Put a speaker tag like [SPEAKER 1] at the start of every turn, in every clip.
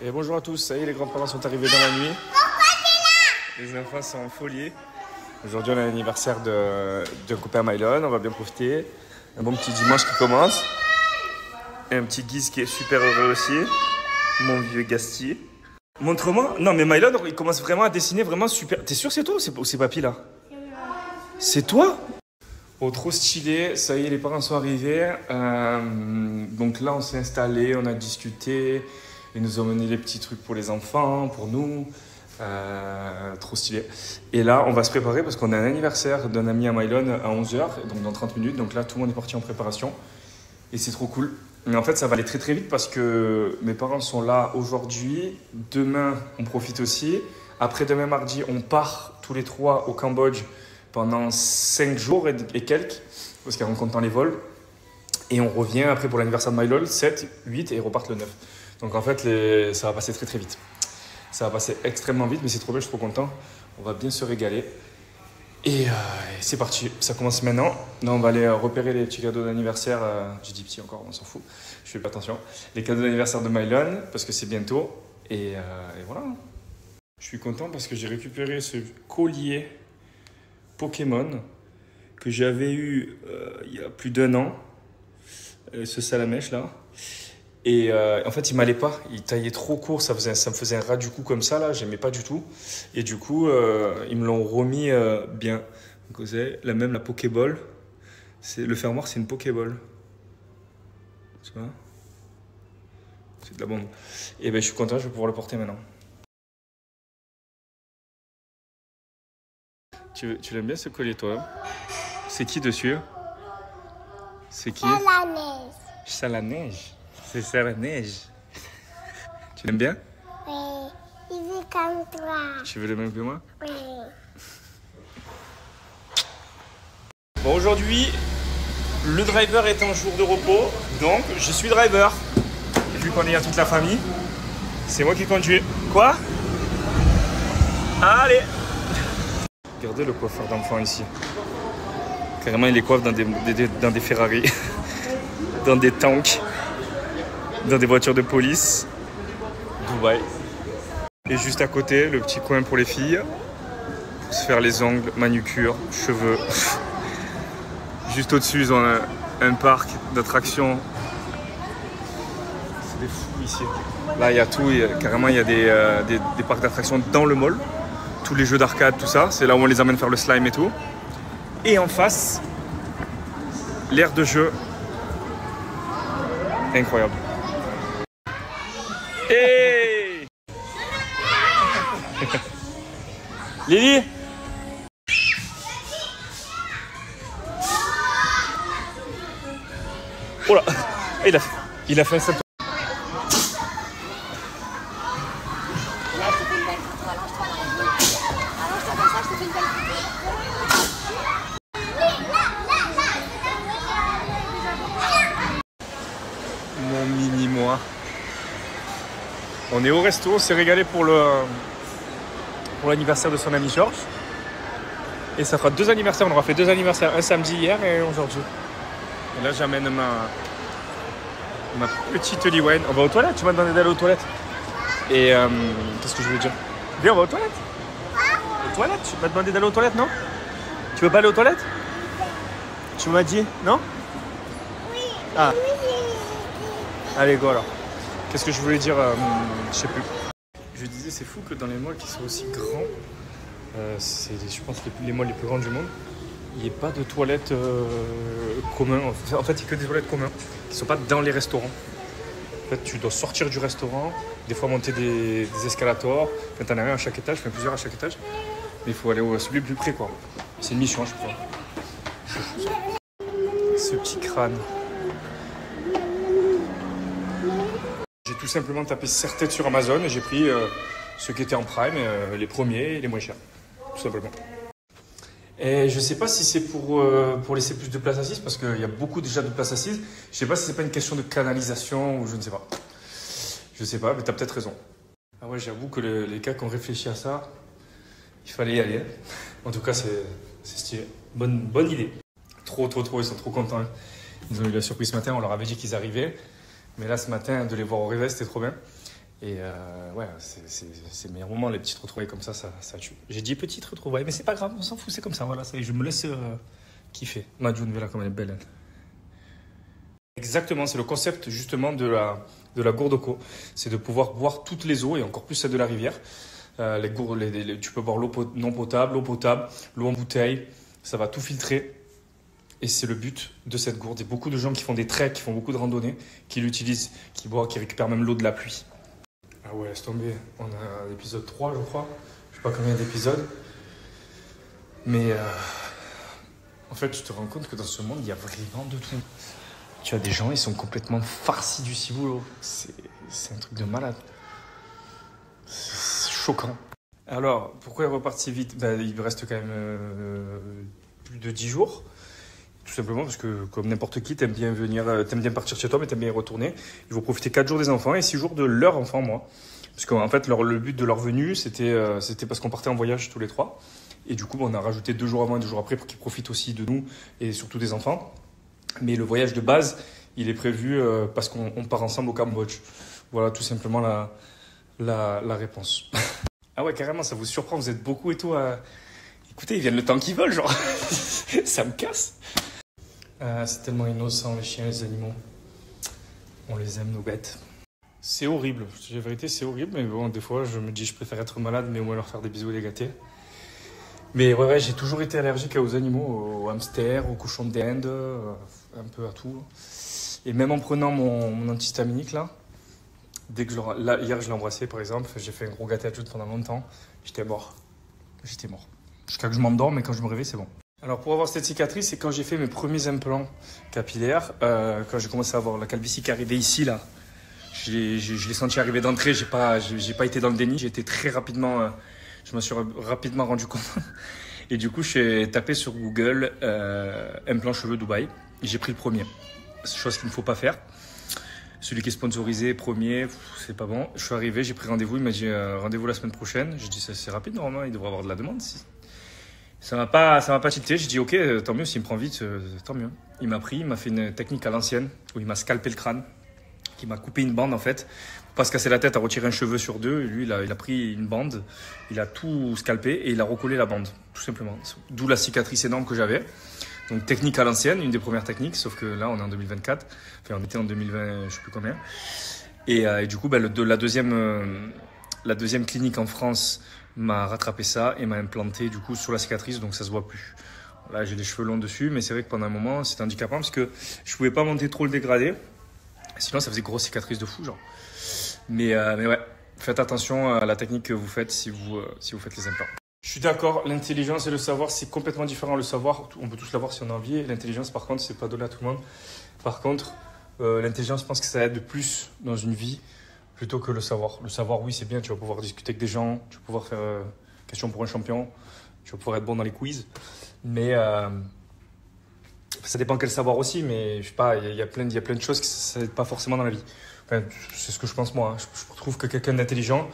[SPEAKER 1] Et bonjour à tous, ça y est, les grands-parents sont arrivés dans la nuit. Les enfants sont en folie. Aujourd'hui, on a l'anniversaire de, de copain Mylon, on va bien profiter. Un bon petit dimanche qui commence. Et un petit Guise qui est super heureux aussi. Mon vieux Gasti. Montre-moi. Non, mais Mylon, il commence vraiment à dessiner vraiment super. T'es sûr c'est toi ou c'est- papy là? C'est toi? Oh, trop stylé. Ça y est, les parents sont arrivés. Euh, donc là, on s'est installé, on a discuté. Ils nous ont mené les petits trucs pour les enfants, pour nous. Euh, trop stylé. Et là, on va se préparer parce qu'on a un anniversaire d'un ami à Mylon à 11h, donc dans 30 minutes. Donc là, tout le monde est parti en préparation. Et c'est trop cool. Mais en fait, ça va aller très très vite parce que mes parents sont là aujourd'hui. Demain, on profite aussi. Après-demain, mardi, on part tous les trois au Cambodge pendant 5 jours et, quelques, parce qu'en comptant les vols. Et on revient après pour l'anniversaire de Mylol, 7, 8 et repartent le 9. Donc en fait, ça va passer très très vite. Ça va passer extrêmement vite, mais c'est trop bien, je suis trop content. On va bien se régaler. Et, euh, c'est parti, ça commence maintenant. Là, on va aller euh, repérer les petits cadeaux d'anniversaire. euh, J'ai dit petit encore, on s'en fout. Je fais pas attention. Les cadeaux d'anniversaire de Mylon, parce que c'est bientôt. Et, euh, voilà. Je suis content parce que j'ai récupéré ce collier Pokémon que j'avais eu il y a plus d'un an. Ce salamèche là. Et euh, en fait, il m'allait pas. Il taillait trop court. Ça, faisait, ça me faisait un ras du cou comme ça là. J'aimais pas du tout. Et du coup, euh, ils me l'ont remis euh, bien. Donc, la même la Pokéball. C'est le fermoir, c'est une Pokéball. Tu vois? C'est de la bombe. Et ben, je suis content. Je vais pouvoir le porter maintenant. Tu, tu l'aimes bien ce collier, toi C'est qui dessus? C'est qui?
[SPEAKER 2] La neige.
[SPEAKER 1] C'est la neige. C'est ça la neige. Tu l'aimes bien?
[SPEAKER 2] Oui. Il est comme toi.
[SPEAKER 1] Tu veux le même que moi?
[SPEAKER 2] Oui.
[SPEAKER 1] Bon, aujourd'hui, le driver est en jour de repos, donc je suis driver. Et vu qu'on est à toute la famille, c'est moi qui conduis. Quoi? Allez Regardez le coiffeur d'enfants ici. Carrément, il les coiffe dans des- dans des Ferrari, dans des tanks, dans des voitures de police. Dubaï. Et juste à côté, le petit coin pour les filles. Pour se faire les ongles, manucure, cheveux. Juste au-dessus, ils ont un, un parc d'attractions. C'est des fous ici. Là, il y a tout. il y a- carrément, il y a des, euh, des- des parcs d'attractions dans le mall. Tous les jeux d'arcade, tout ça. C'est là où on les amène faire le slime et tout. Et en face, l'aire de jeu. Incroyable. Lily? Oh là il a, il a fait un salto. Mon mini moi. On est au resto, on s'est régalé pour le pour l'anniversaire de son ami Georges. Et ça fera deux anniversaires, on aura fait deux anniversaires, un samedi hier et aujourd'hui. Et là j'amène ma, ma petite Liwen. On va aux toilettes, tu m'as demandé d'aller aux toilettes. Et euh, qu'est-ce que je voulais dire? Viens, on va aux toilettes. Aux toilettes? Tu m'as demandé d'aller aux toilettes, non? Tu veux pas aller aux toilettes? Tu m'as dit, non? Ah. Allez, go alors. Qu'est-ce que je voulais dire euh, Je sais plus. Je disais, c'est fou que dans les malls qui sont aussi grands, euh, c'est, je pense, les, les les plus grands du monde, il n'y ait pas de toilettes euh, communs. En fait, il n'y a que des toilettes communs qui ne sont pas dans les restaurants. En fait, tu dois sortir du restaurant, des fois monter des, des escalators. Enfin, t'en as un à chaque étage, enfin plusieurs à chaque étage. Mais il faut aller au celui plus près, quoi. C'est une mission, je crois. Ce petit crâne. Tout simplement tapé serre-tête sur Amazon et j'ai pris euh, ceux qui étaient en prime, euh, les premiers et les moins chers. Tout simplement. Et je sais pas si c'est pour, euh, pour laisser plus de place assise, parce qu'il y a beaucoup déjà de place assise. Je sais pas si c'est pas une question de canalisation ou je ne sais pas. Je sais pas, mais tu as peut-être raison. Ah ouais, j'avoue que le- les qui ont réfléchi à ça, il fallait y aller. hein. En tout cas, c'est c'est stylé. Bonne, bonne idée. Trop, trop, trop, ils sont trop contents. hein. Ils ont eu la surprise ce matin, on leur avait dit qu'ils arrivaient. Mais là, ce matin, de les voir au réveil, c'était trop bien. Et euh, ouais, c'est c'est meilleur moment, les petites retrouvailles comme ça, ça, ça tue. J'ai dit petites retrouvailles, mais c'est pas grave, on s'en fout, c'est comme ça, voilà, ça je me laisse euh, kiffer. Ma June, là comme elle est belle. elle. Exactement, c'est le concept justement de la, de la gourde eau. C'est de pouvoir boire toutes les eaux et encore plus celle de la rivière. Euh, les gourdes, les- les- tu peux boire l'eau pot- non potable, l'eau potable, l'eau en bouteille, ça va tout filtrer. Et c'est le but de cette gourde. A beaucoup de gens qui font des treks, qui font beaucoup de randonnées, qui l'utilisent, qui boivent, qui récupèrent même l'eau de la pluie. Ah ouais, laisse tomber. On a l'épisode 3, je crois. Je sais pas combien d'épisodes. Mais euh, en fait, tu te rends compte que dans ce monde, il y a vraiment de tout. Tu as des gens, ils sont complètement farcis du ciboulot. C'est un truc de malade. C'est choquant. Alors, pourquoi il repart si vite? Ben, Il reste quand même euh, plus de 10 jours. Tout simplement parce que, comme n'importe qui, t'aimes bien venir, euh, t'aimes bien partir chez toi, mais t'aimes bien y retourner. Il faut profiter 4 jours des enfants et 6 jours de leur enfant, moi. Parce qu'en fait, le but de leur venue, c'était euh, c'était parce qu'on partait en voyage tous les trois. Et du coup, on a rajouté deux jours avant et deux jours après pour qu'ils profitent aussi de nous et surtout des enfants. Mais le voyage de base, il est prévu euh, parce qu'on on part ensemble au Cambodge. Voilà tout simplement la, la, la réponse. ah ouais, carrément, ça vous surprend, vous êtes beaucoup et tout à... Écoutez, ils viennent le temps qu'ils veulent, genre. ça me casse. Ah, c'est tellement innocent, les chiens, les animaux. On les aime, nos bêtes. C'est horrible, la vérité, c'est horrible, mais bon, des fois, je me dis, je préfère être malade, mais au moins leur faire des bisous et les gâter. Mais ouais, ouais, j'ai toujours été allergique aux animaux, aux hamsters, aux cochons d'Inde, euh, un peu à tout. Et même en prenant mon, mon antihistaminique, là, dès que je hier je l'ai embrassé par exemple, j'ai fait un gros gâté à toute pendant longtemps, j'étais mort. J'étais mort. Jusqu'à que je m'endorme, mais quand je me réveille, c'est bon. Alors pour avoir cette cicatrice, c'est quand j'ai fait mes premiers implants capillaires, euh, quand j'ai commencé à avoir la calvitie qui arrivait ici, là. Je l'ai senti arriver d'entrée, j'ai pas, j'ai pas été dans le déni, j'ai été très rapidement, euh, je me suis rapidement rendu compte. Et du coup, j'ai tapé sur Google euh, implant cheveux Dubaï. J'ai pris le premier. C'est chose qu'il ne faut pas faire. Celui qui est sponsorisé, premier, c'est pas bon. Je suis arrivé, j'ai pris rendez-vous. Il m'a dit euh, rendez-vous la semaine prochaine. J'ai dit c'est rapide normalement, il devrait avoir de la demande. Si. Ça m'a pas, ça m'a pas tilté. J'ai dit ok, euh, tant mieux. S'il me prend vite, euh, tant mieux. Il m'a pris, il m'a fait une technique à l'ancienne où il m'a scalpé le crâne, qui m'a coupé une bande en fait, pour pas se casser la tête à retirer un cheveu sur deux. Lui, il a, il a pris une bande, il a tout scalpé et il a recollé la bande, tout simplement. D'où la cicatrice énorme que j'avais. Donc technique à l'ancienne, une des premières techniques, sauf que là on est en 2024, enfin on était en 2020, je sais plus combien. Et, euh, du coup, bah, le- de, la, deuxième, la deuxième clinique en France m'a rattrapé ça et m'a implanté du coup sur la cicatrice, donc ça se voit plus. Là j'ai les cheveux longs dessus, mais c'est vrai que pendant un moment c'était handicapant parce que je pouvais pas monter trop le dégradé, sinon ça faisait grosse cicatrice de fou genre. Mais, euh, mais ouais, faites attention à la technique que vous faites si vous, euh, si vous faites les implants. Je suis d'accord, l'intelligence et le savoir, c'est complètement différent. Le savoir, on peut tous l'avoir si on a envie. L'intelligence, par contre, c'est pas donné à tout le monde. Par contre, euh, l'intelligence, je pense que ça aide plus dans une vie plutôt que le savoir. Le savoir, oui, c'est bien, tu vas pouvoir discuter avec des gens, tu vas pouvoir faire euh, question pour un champion, tu vas pouvoir être bon dans les quiz. Mais euh, ça dépend quel savoir aussi, mais je sais pas, il y, y a plein, de choses qui aide pas forcément dans la vie. Enfin, c'est ce que je pense moi. hein. Je, je trouve que quelqu'un d'intelligent,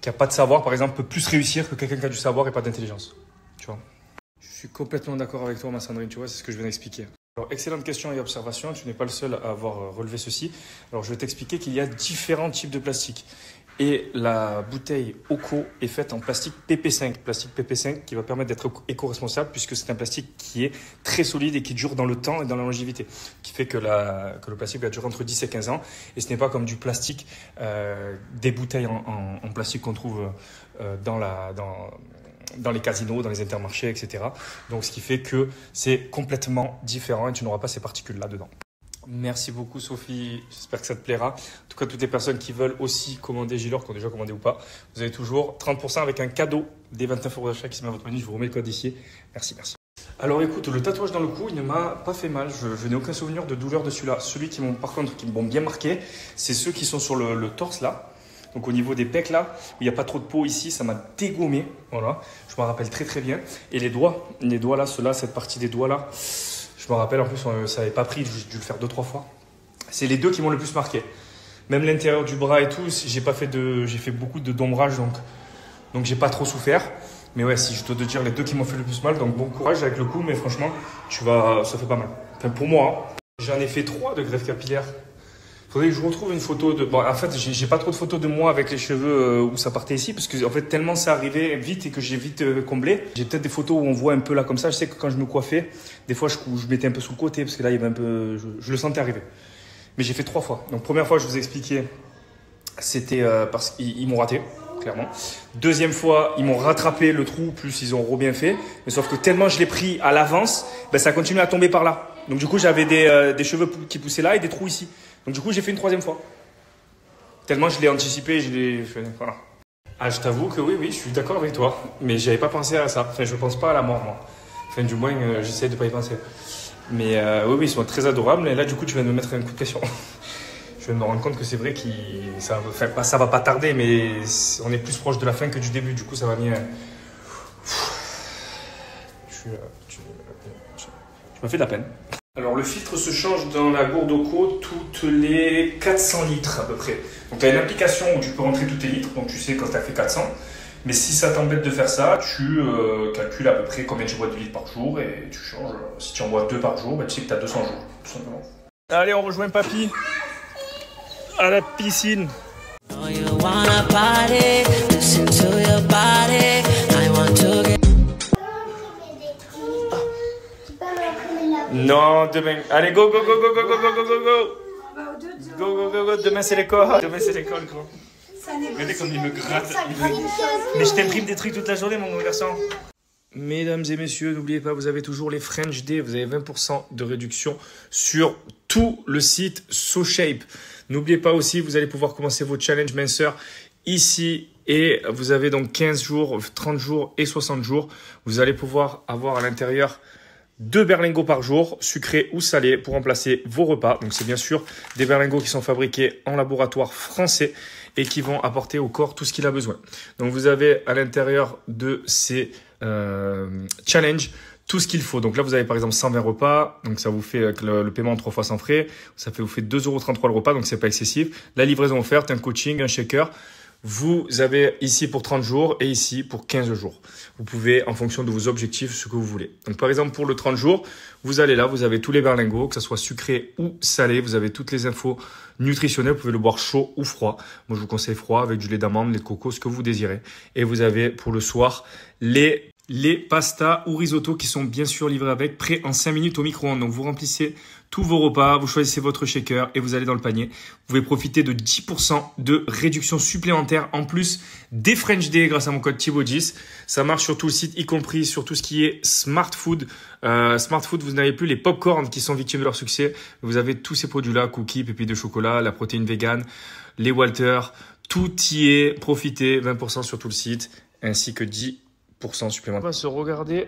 [SPEAKER 1] qui a pas de savoir, par exemple, peut plus réussir que quelqu'un qui a du savoir et pas d'intelligence. Tu vois Je suis complètement d'accord avec toi, ma Sandrine, tu vois, c'est ce que je viens d'expliquer. Alors, excellente question et observation, tu n'es pas le seul à avoir euh, relevé ceci. Alors, je vais t'expliquer qu'il y a différents types de plastique. Et la bouteille Oco est faite en plastique PP5, plastique PP5 qui va permettre d'être éco- éco-responsable puisque c'est un plastique qui est très solide et qui dure dans le temps et dans la longévité, qui fait que, le plastique va durer entre 10 et 15 ans. Et ce n'est pas comme du plastique, euh, des bouteilles en, plastique qu'on trouve euh, dans, la, dans les casinos, dans les intermarchés, etc. Donc ce qui fait que c'est complètement différent et tu n'auras pas ces particules là-dedans. Merci beaucoup Sophie, j'espère que ça te plaira. En tout cas, toutes les personnes qui veulent aussi commander Gilor, qui ont déjà commandé ou pas, vous avez toujours 30% avec un cadeau des 29 euros d'achat qui se met à votre menu. Je vous remets le code ici. Merci, merci. Alors écoute, le tatouage dans le cou, il ne m'a pas fait mal. Je, n'ai aucun souvenir de douleur de celui-là. Celui qui m'ont, par contre, qui m'ont bien marqué, c'est ceux qui sont sur le torse là. Donc au niveau des pecs là, où il n'y a pas trop de peau ici, ça m'a dégommé. Voilà, je me rappelle très très bien. Et les doigts, les doigts là, ceux-là, cette partie des doigts là, je me rappelle en plus, ça n'avait pas pris, j'ai dû le faire deux trois fois. C'est les deux qui m'ont le plus marqué. Même l'intérieur du bras et tout, j'ai pas fait de, j'ai fait beaucoup de d'ombrage donc, donc j'ai pas trop souffert. Mais ouais, si je dois te dire les deux qui m'ont fait le plus mal, donc bon courage avec le coup, mais franchement, tu vas, ça fait pas mal. Enfin pour moi, hein. j'en ai fait trois de greffe capillaire. Faudrait que je retrouve une photo de. Bon, en fait, j'ai pas trop de photos de moi avec les cheveux euh, où ça partait ici, parce que en fait tellement ça arrivait vite et que j'ai vite euh, comblé. J'ai peut-être des photos où on voit un peu là comme ça. Je sais que quand je me coiffais, des fois je, je mettais un peu sous le côté parce que là il y avait un peu, je, je le sentais arriver. Mais j'ai fait trois fois. Donc première fois, je vous ai expliqué, c'était euh, parce qu'ils ils m'ont raté, clairement. Deuxième fois, ils m'ont rattrapé le trou, plus ils ont re bien fait. Mais sauf que tellement je l'ai pris à l'avance, ben, ça continue à tomber par là. Donc du coup, j'avais des, des cheveux qui poussaient là et des trous ici. Donc du coup, j'ai fait une troisième fois. Tellement je l'ai anticipé, je l'ai fait. Voilà. Ah, je t'avoue que oui, oui, je suis d'accord avec toi. Mais j'avais pas pensé à ça. Enfin, je pense pas à la mort, moi. Enfin, du moins, euh, j'essaie de pas y penser. Mais euh, oui, oui, ils sont très adorables. Et là, du coup, tu viens de me mettre un coup de pression. je viens de me rendre compte que c'est vrai que ça, enfin, ça va pas tarder, mais on est plus proche de la fin que du début. Du coup, ça va. Je suis, euh, tu, tu- tu fait de la peine. Alors, le filtre se change dans la gourde au co toutes les 400 litres à peu près. Donc, tu as une application où tu peux rentrer tous tes litres, donc tu sais quand tu as fait 400. Mais si ça t'embête de faire ça, tu euh, calcules à peu près combien tu bois de litres par jour et tu changes. Si tu en bois deux par jour, bah, tu sais que tu as 200 jours, tout simplement. Allez, on rejoint Papy à la piscine. Non, demain. Allez, go, go, go, go, go, go, go, go, go, go. Go, go, go, go. Demain, c'est l'école. Demain, c'est l'école, gros. Regardez comme il me gratte. Mais je t'imprime des trucs toute la journée, mon garçon. Mesdames et messieurs, n'oubliez pas, vous avez toujours les French Day. Vous avez 20% de réduction sur tout le site SoShape. N'oubliez pas aussi, vous allez pouvoir commencer vos challenges minceur ici. Et vous avez donc 15 jours, 30 jours et 60 jours. Vous allez pouvoir avoir à l'intérieur deux berlingots par jour, sucrés ou salés, pour remplacer vos repas. Donc c'est bien sûr des berlingots qui sont fabriqués en laboratoire français et qui vont apporter au corps tout ce qu'il a besoin. Donc vous avez à l'intérieur de ces euh, challenges tout ce qu'il faut. Donc là, vous avez par exemple 120 repas, donc ça vous fait le, paiement trois fois sans frais, ça fait vous fait 2,33€ le repas, donc c'est pas excessif. La livraison offerte, un coaching, un shaker. Vous avez ici pour 30 jours et ici pour 15 jours. Vous pouvez, en fonction de vos objectifs, ce que vous voulez. Donc, par exemple, pour le 30 jours, vous allez là, vous avez tous les berlingots, que ce soit sucré ou salé. Vous avez toutes les infos nutritionnelles. Vous pouvez le boire chaud ou froid. Moi, je vous conseille froid avec du lait d'amande, lait de coco, ce que vous désirez. Et vous avez pour le soir les les pastas ou risotto qui sont bien sûr livrés avec, prêts en 5 minutes au micro-ondes. Donc vous remplissez tous vos repas, vous choisissez votre shaker et vous allez dans le panier. Vous pouvez profiter de 10% de réduction supplémentaire en plus des French Day grâce à mon code Thibaut10. Ça marche sur tout le site, y compris sur tout ce qui est Smart Food. Euh, Smart Food, vous n'avez plus les popcorn qui sont victimes de leur succès. Vous avez tous ces produits-là, cookies, pépites de chocolat, la protéine vegan, les Walter. Tout y est. Profitez, 20% sur tout le site, ainsi que 10% supplémentaire. On va se regarder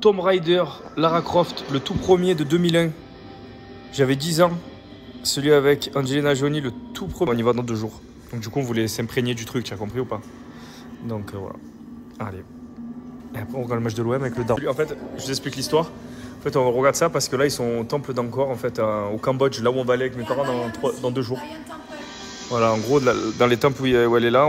[SPEAKER 1] Tomb Raider, Lara Croft, le tout premier de 2001. J'avais 10 ans. Celui avec Angelina Jolie, le tout premier. On y va dans deux jours. Donc du coup, on voulait s'imprégner du truc, tu as compris ou pas? Donc euh, voilà. Allez. Et après, on regarde le match de l'OM avec le daron. En fait, je vous explique l'histoire. En fait, on regarde ça parce que là, ils sont au temple d'Angkor, en fait, au Cambodge, là où on va aller avec mes parents dans, dans deux jours. Voilà, en gros, dans les temples où elle est là, on va-